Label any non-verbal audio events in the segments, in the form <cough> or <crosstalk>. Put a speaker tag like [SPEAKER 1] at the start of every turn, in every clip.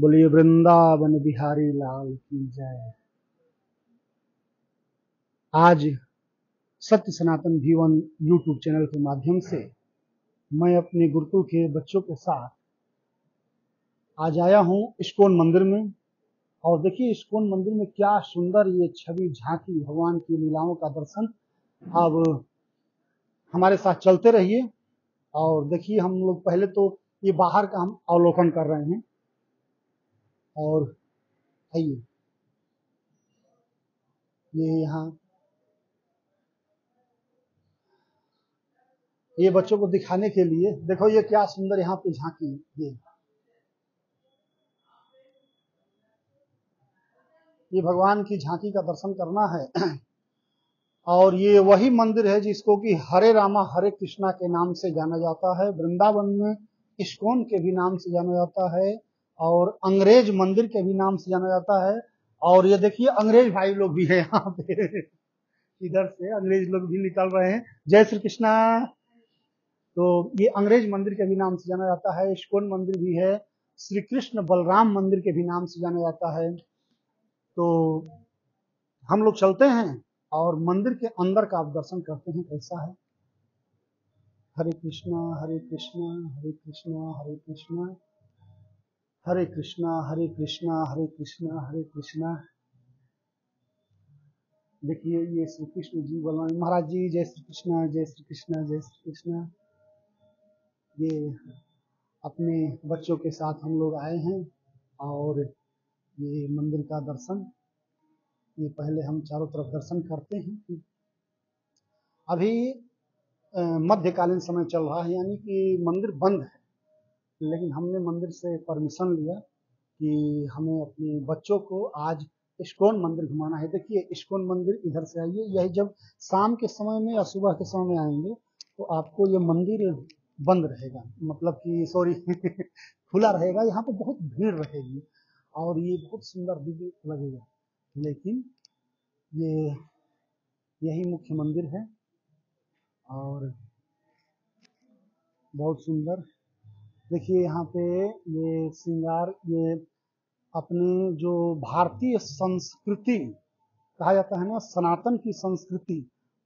[SPEAKER 1] बोलिए, वृंदावन बिहारी लाल की जय। आज सत्य सनातन जीवन यूट्यूब चैनल के माध्यम से मैं अपने गुरुकुल के बच्चों के साथ आज आया हूँ इस्कॉन मंदिर में। और देखिए, इस्कॉन मंदिर में क्या सुंदर ये छवि झांकी भगवान की लीलाओं का दर्शन। अब हमारे साथ चलते रहिए। और देखिए, हम लोग पहले तो ये बाहर का हम अवलोकन कर रहे हैं। और आइए। ये यहाँ। ये बच्चों को दिखाने के लिए, देखो ये क्या सुंदर यहाँ पे झांकी ये। ये भगवान की झांकी का दर्शन करना है। <clears throat> और ये वही मंदिर है जिसको कि हरे रामा, हरे कृष्णा के नाम से जाना जाता है। वृंदावन में इस्कॉन के भी नाम से जाना जाता है। और अंग्रेज़ मंदिर के भी नाम से जाना जाता है। और ये देखिए, अंग्रेज़ भाई लोग भी है यहाँ पे। <laughs> इधर से अंग्रेज़ लोग भी निकल रहे हैं। जय श्री कृष्णा। तो ये अंग्रेज़ मंदिर के भी नाम से जाना जाता है। इस्कॉन मंदिर भी है। श्री कृष्ण बलराम मंदिर के भी नाम से जाना जाता है। तो हम लोग चलते हैं और मंदिर के अंदर का आप दर्शन करते हैं कैसा है। हरे कृष्णा हरे कृष्णा हरे कृष्णा हरे कृष्णा। हरे कृष्णा हरे कृष्णा हरे कृष्णा हरे कृष्णा। देखिए, ये श्री कृष्ण जी बलवान महाराज जी, जय श्री कृष्णा जय श्री कृष्णा जय श्री कृष्णा ये अपने बच्चों के साथ हम लोग आए हैं और ये मंदिर का दर्शन, ये पहले हम चारों तरफ़ दर्शन करते हैं। अभी मध्यकालीन समय चल रहा है, यानी कि मंदिर बंद है। लेकिन हमने मंदिर से परमिशन लिया कि हमें अपने बच्चों को आज इस्कॉन मंदिर घुमाना है। देखिए, इस्कॉन मंदिर इधर से आइए। यही जब शाम के समय में या सुबह के समय में आएँगे तो आपको ये मंदिर बंद रहेगा। मतलब कि सॉरी <laughs> खुला रहेगा। यहाँ पे बहुत भीड़ रहेगी और ये बहुत सुंदर दिव्य लगेगा। लेकिन ये, यही मुख्य मंदिर है और बहुत सुंदर देखिए, यहाँ पे ये श्रृंगार, ये अपने जो भारतीय संस्कृति कहा जाता है ना, सनातन की संस्कृति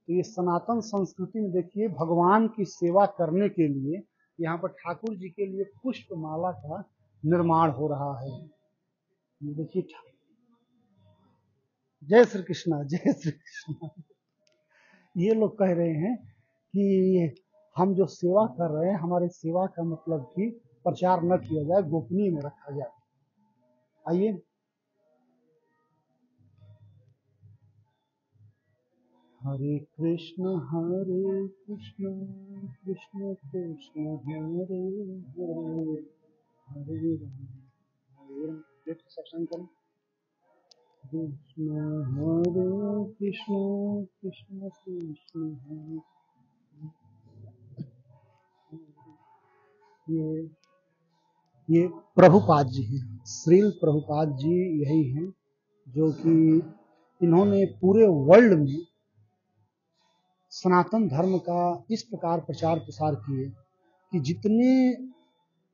[SPEAKER 1] तो ये सनातन संस्कृति में देखिए, भगवान की सेवा करने के लिए यहाँ पर ठाकुर जी के लिए पुष्प माला का निर्माण हो रहा है। ये देखिए, जय श्री कृष्णा, जय श्री कृष्णा। ये लोग कह रहे हैं कि हम जो सेवा कर रहे हैं, हमारे सेवा का मतलब कि प्रचार न किया जाए, गोपनीय में रखा जाए। आइए। हरे कृष्ण हरे कृष्ण कृष्ण कृष्ण, हरे हरे हरे सेक्शन कृष्ण, हरे कृष्ण कृष्ण कृष्ण, हरे। ये ये प्रभुपाद जी हैं। श्रील प्रभुपाद जी यही हैं, जो कि इन्होंने पूरे वर्ल्ड में सनातन धर्म का इस प्रकार प्रचार प्रसार किए कि जितने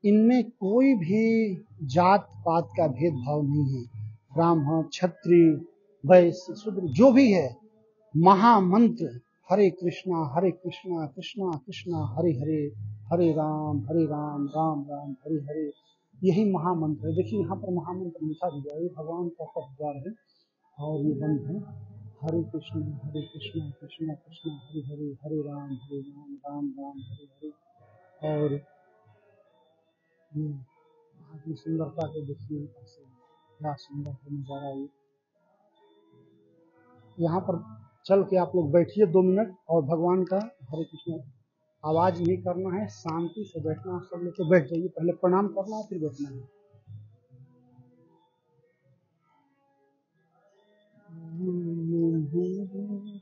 [SPEAKER 1] इनमें कोई भी जात पात का भेदभाव नहीं है। ब्राह्मण, क्षत्रिय, वैश्य, शूद्र, जो भी है, महामंत्र, हरे कृष्णा हरे कृष्णा कृष्णा कृष्णा, हरे हरे हरे राम हरे राम राम राम, हरे हरे। यही महामंत्र है। देखिए, यहाँ पर महामंत्र लिखा हुआ है। भगवान का पदद्वार है और ये बंद है। हरे कृष्ण हरे कृष्ण कृष्ण कृष्ण, हरे हरे हरे राम हरे राम राम राम, हरे हरे। और ये सुंदरता के देखिए क्या सुंदर है नज़ारा ये। यहाँ पर चल के आप लोग बैठिए दो मिनट और भगवान का हरे कृष्ण आवाज़ नहीं करना है, शांति से बैठना, सब लोग तो बैठ जाइए, पहले प्रणाम करना है, फिर बैठना है। Krishna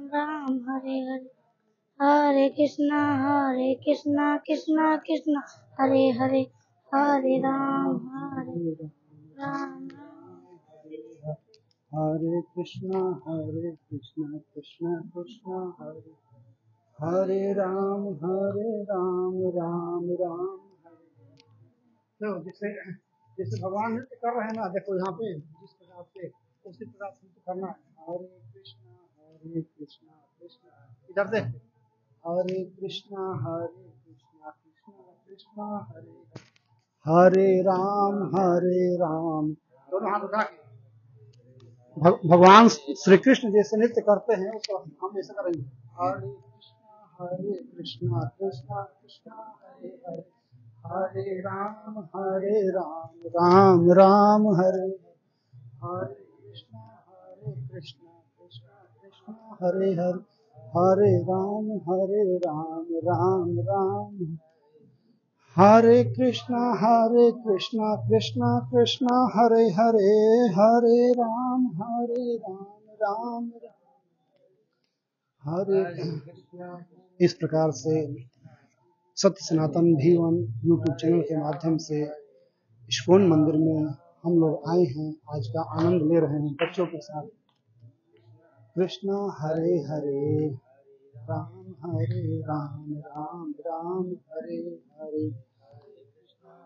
[SPEAKER 2] राम राम हरे हरे। हरे कृष्णा हरे कृष्णा कृष्णा कृष्णा। हरे हरे हरे राम हरे राम
[SPEAKER 1] हरे कृष्णा हरे कृष्णा कृष्णा कृष्णा, हरे। हरे राम हरे राम राम राम। हरे जैसे जैसे भगवान नृत्य कर रहे हैं ना, देखो यहाँ पे, जिस प्रकार से उसी प्रकार से करना है। हरे कृष्णा। हरे कृष्णा कृष्णा इधर देख हरे कृष्णा हरे कृष्णा कृष्णा कृष्णा हरे हरे। राम हरे राम। दोनों हाथ उठा के। भगवान श्री कृष्ण जैसे नृत्य करते हैं तो हम ऐसा करेंगे। हरे कृष्णा हरे कृष्णा कृष्णा कृष्णा हरे हरे। हरे राम हरे राम राम राम हरे। हरे कृष्णा हरे कृष्णा। हरे हरे हरे राम हरे राम राम राम। हरे कृष्णा हरे कृष्णा कृष्णा कृष्णा हरे हरे हरे राम हरे राम राम। हरे इस प्रकार से सत्य सनातन भीवन यूट्यूब चैनल के माध्यम से इस्कॉन मंदिर में हम लोग आए हैं। आज का आनंद ले रहे हैं बच्चों के साथ। कृष्णा हरे हरे, राम हरे, राम राम राम हरे हरे।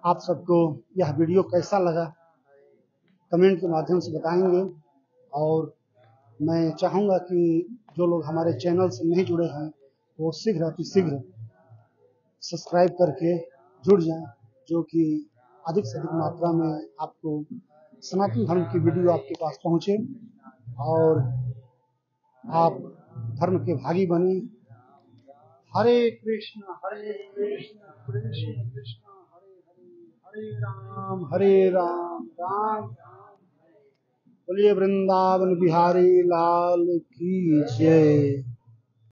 [SPEAKER 1] आप सबको यह वीडियो कैसा लगा? कमेंट के माध्यम से बताएँगे। और मैं चाहूँगा कि जो लोग हमारे चैनल से नहीं जुड़े हैं, वो शीघ्र अति शीघ्र सब्सक्राइब करके जुड़ जाएँ, जो कि अधिक से अधिक मात्रा में आपको सनातन धर्म की वीडियो आपके पास पहुँचे। और आप धर्म के भागी बने। हरे कृष्ण हरे कृष्ण कृष्ण कृष्ण, हरे हरे हरे राम हरे राम राम। बोलिए, वृंदावन बिहारी लाल की जय।